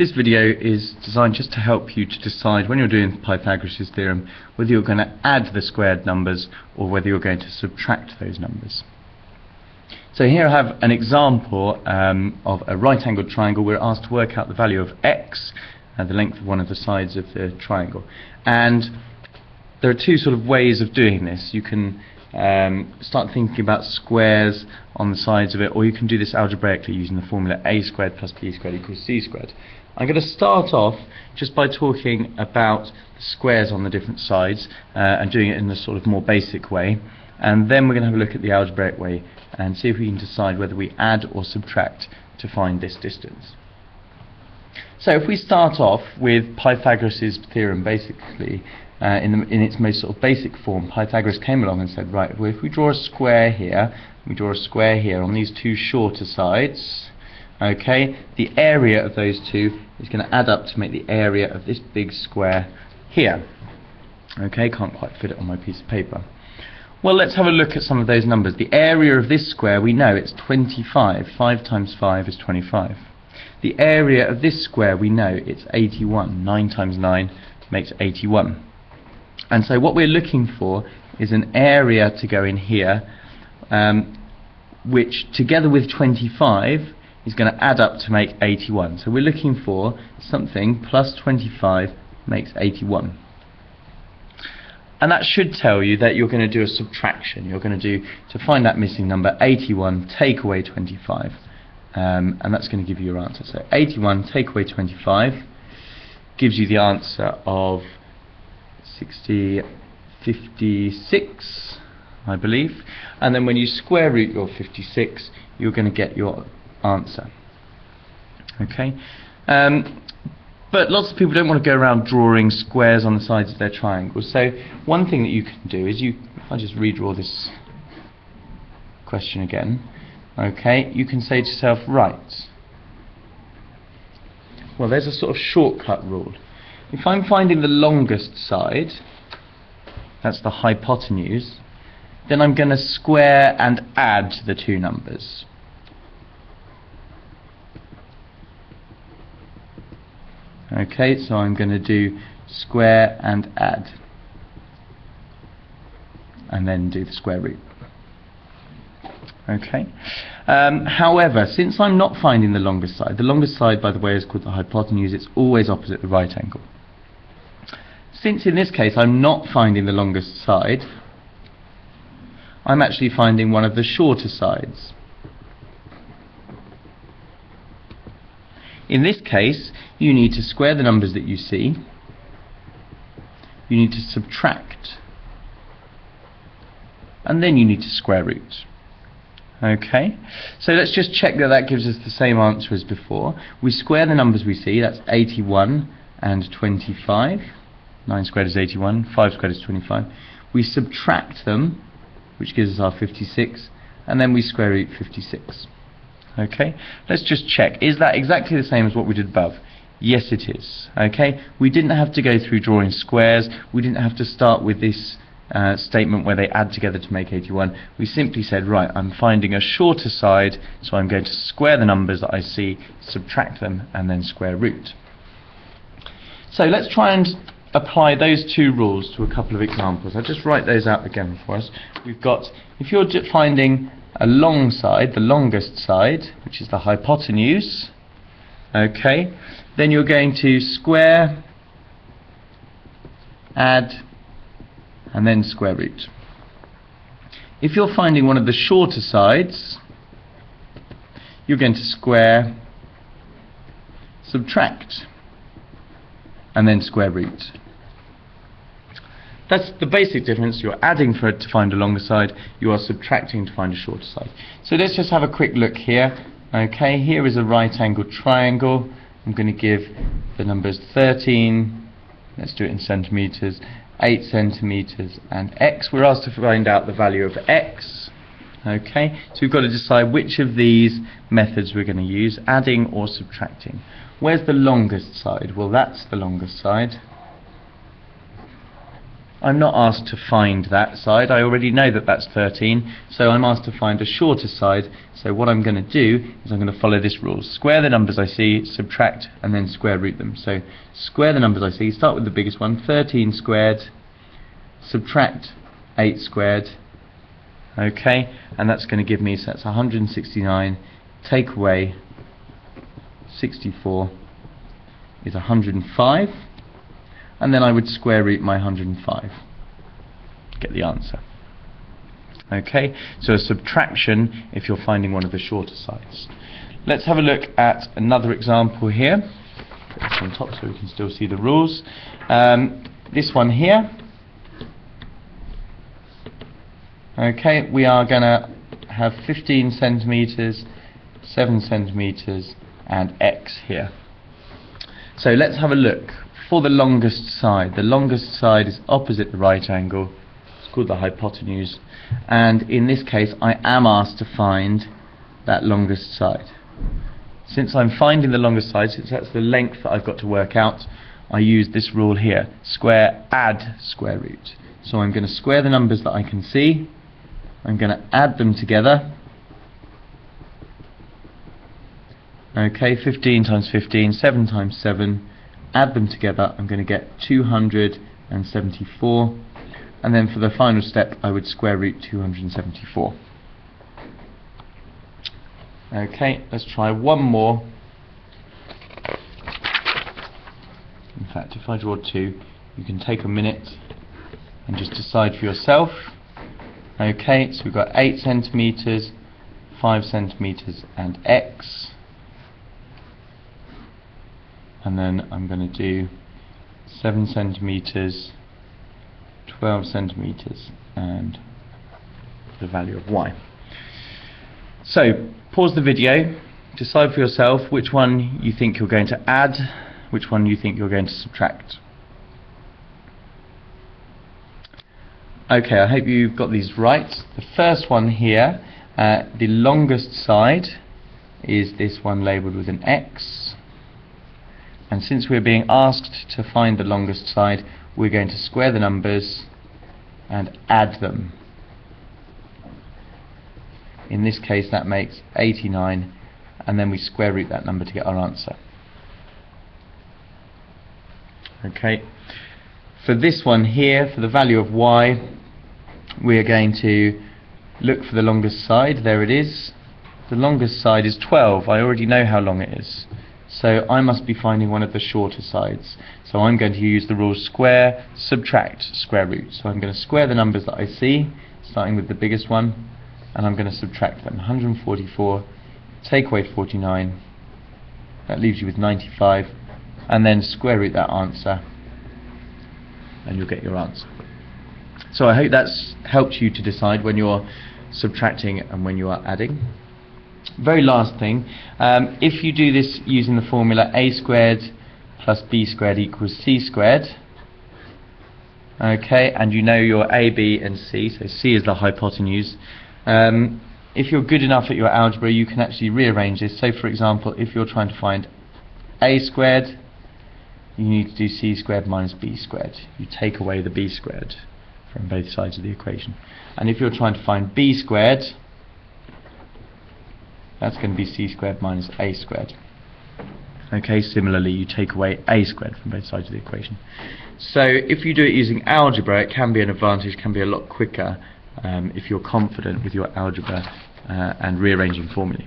This video is designed just to help you to decide when you're doing Pythagoras' theorem whether you're going to add the squared numbers or whether you're going to subtract those numbers. So here I have an example um, of a right angled triangle. We're asked to work out the value of x, uh, the length of one of the sides of the triangle. And there are two sort of ways of doing this. You can um, start thinking about squares on the sides of it, or you can do this algebraically using the formula a squared plus b squared equals c squared. I'm going to start off just by talking about the squares on the different sides uh, and doing it in the sort of more basic way. And then we're going to have a look at the algebraic way and see if we can decide whether we add or subtract to find this distance. So if we start off with Pythagoras' theorem, basically, uh, in, the, in, its most sort of basic form, Pythagoras came along and said, right, well, if we draw a square here, we draw a square here on these two shorter sides, okay, the area of those two is going to add up to make the area of this big square here. Okay, can't quite fit it on my piece of paper. Well, let's have a look at some of those numbers. The area of this square, we know it's 25. 5 times 5 is 25. The area of this square, we know it's 81. 9 times 9 makes 81. And so what we're looking for is an area to go in here, um, which together with 25 is going to add up to make 81. So we're looking for something plus 25 makes 81. And that should tell you that you're going to do a subtraction. You're going to do, to find that missing number, 81, take away 25. Um, and that's going to give you your answer. So 81, take away 25, gives you the answer of 60, 56, I believe. And then when you square root your 56, you're going to get your answer. Okay. Um, but lots of people don't want to go around drawing squares on the sides of their triangles. So one thing that you can do is you, if I just redraw this question again, okay, you can say to yourself, right, well there's a sort of shortcut rule. If I'm finding the longest side, that's the hypotenuse, then I'm going to square and add the two numbers. Okay, so I'm going to do square and add. And then do the square root. Okay. Um, however, since I'm not finding the longest side, the longest side, by the way, is called the hypotenuse. It's always opposite the right angle. Since in this case I'm not finding the longest side, I'm actually finding one of the shorter sides. In this case, you need to square the numbers that you see. You need to subtract. And then you need to square root. Okay, so let's just check that that gives us the same answer as before. We square the numbers we see, that's 81 and 25. 9 squared is 81, 5 squared is 25. We subtract them, which gives us our 56, and then we square root 56. Okay, let's just check. Is that exactly the same as what we did above? Yes, it is. Okay, we didn't have to go through drawing squares. We didn't have to start with this uh, statement where they add together to make 81. We simply said, right, I'm finding a shorter side, so I'm going to square the numbers that I see, subtract them, and then square root. So let's try and apply those two rules to a couple of examples. I'll just write those out again for us. We've got, if you're finding a long side, the longest side, which is the hypotenuse, okay, then you're going to square, add, and then square root. If you're finding one of the shorter sides, you're going to square, subtract, and then square root. That's the basic difference. You're adding for it to find a longer side. You are subtracting to find a shorter side. So let's just have a quick look here. Okay, here is a right angled triangle. I'm going to give the numbers 13, let's do it in centimetres, 8 centimetres and x. We're asked to find out the value of x. Okay, so we've got to decide which of these methods we're going to use, adding or subtracting. Where's the longest side? Well, that's the longest side. I'm not asked to find that side. I already know that that's 13, so I'm asked to find a shorter side. So what I'm going to do is I'm going to follow this rule. Square the numbers I see, subtract, and then square root them. So square the numbers I see, start with the biggest one, 13 squared, subtract 8 squared, okay, and that's going to give me, so that's 169, take away 64 is 105 and then I would square root my 105 get the answer. Okay so a subtraction if you're finding one of the shorter sides. Let's have a look at another example here. Put this on top so we can still see the rules. Um, this one here. Okay we are going to have 15 centimeters 7 centimeters and x here. So let's have a look for the longest side. The longest side is opposite the right angle. It's called the hypotenuse. And in this case, I am asked to find that longest side. Since I'm finding the longest side, since that's the length that I've got to work out, I use this rule here. Square, add, square root. So I'm going to square the numbers that I can see. I'm going to add them together. Okay, 15 times 15, 7 times 7, add them together, I'm going to get 274 and then for the final step I would square root 274 okay let's try one more. In fact if I draw two you can take a minute and just decide for yourself. Okay so we've got 8 centimeters 5 centimeters and x and then I'm going to do 7 centimeters 12 centimeters and the value of y. So pause the video. Decide for yourself which one you think you're going to add which one you think you're going to subtract. Okay I hope you've got these right. The first one here uh, the longest side is this one labeled with an X and since we're being asked to find the longest side we're going to square the numbers and add them. In this case that makes 89 and then we square root that number to get our answer. Okay. For this one here for the value of y we are going to look for the longest side. There it is. The longest side is 12 I already know how long it is so I must be finding one of the shorter sides. So I'm going to use the rule square, subtract, square root. So I'm going to square the numbers that I see, starting with the biggest one, and I'm going to subtract them. 144, take away 49, that leaves you with 95, and then square root that answer, and you'll get your answer. So I hope that's helped you to decide when you're subtracting and when you are adding very last thing, um, if you do this using the formula a squared plus b squared equals c squared, okay, and you know your a, b and c, so c is the hypotenuse, um, if you're good enough at your algebra you can actually rearrange this. So for example, if you're trying to find a squared, you need to do c squared minus b squared. You take away the b squared from both sides of the equation. And if you're trying to find b squared, that's going to be c squared minus a squared. Okay, similarly you take away a squared from both sides of the equation. So if you do it using algebra, it can be an advantage, can be a lot quicker um, if you're confident with your algebra uh, and rearranging formulae.